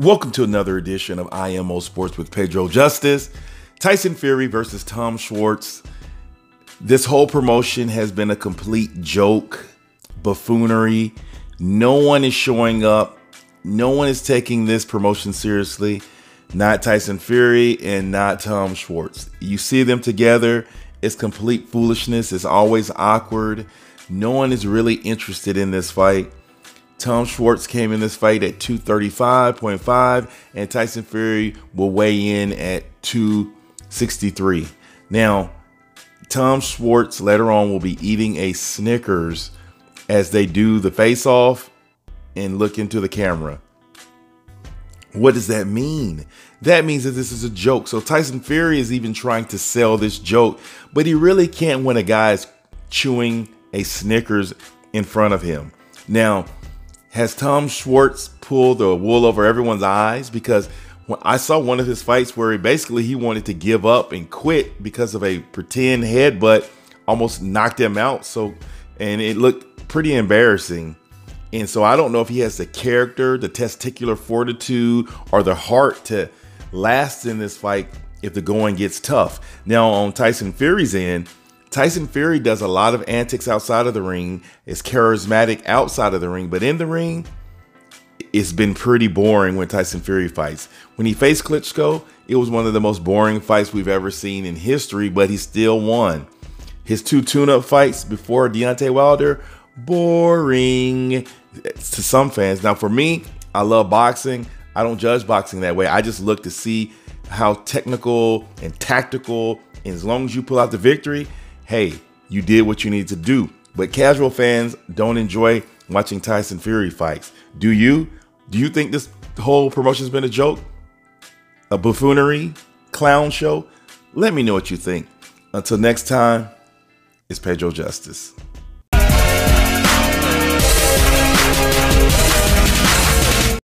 Welcome to another edition of IMO Sports with Pedro Justice. Tyson Fury versus Tom Schwarz. This whole promotion has been a complete joke, buffoonery. No one is showing up. No one is taking this promotion seriously. Not Tyson Fury and not Tom Schwarz. You see them together, it's complete foolishness. It's always awkward. No one is really interested in this fight. Tom Schwarz came in this fight at 235.5, and Tyson Fury will weigh in at 263. Now, Tom Schwarz later on will be eating a Snickers as they do the face off and look into the camera. What does that mean? That means that this is a joke. So Tyson Fury is even trying to sell this joke, but he really can't when a guy is chewing a Snickers in front of him. Now, has Tom Schwarz pulled the wool over everyone's eyes? Because when I saw one of his fights where he basically he wanted to give up and quit because of a pretend headbutt, almost knocked him out. So, and it looked pretty embarrassing. And so I don't know if he has the character, the testicular fortitude, or the heart to last in this fight if the going gets tough. Now on Tyson Fury's end, Tyson Fury does a lot of antics outside of the ring, is charismatic outside of the ring, but in the ring, it's been pretty boring when Tyson Fury fights. When he faced Klitschko, it was one of the most boring fights we've ever seen in history, but he still won. His two tune-up fights before Deontay Wilder, boring to some fans. Now for me, I love boxing. I don't judge boxing that way. I just look to see how technical and tactical, and as long as you pull out the victory, hey, you did what you need to do. But casual fans don't enjoy watching Tyson Fury fights. Do you? Do you think this whole promotion's been a joke? A buffoonery? Clown show? Let me know what you think. Until next time, it's Pedro Justice.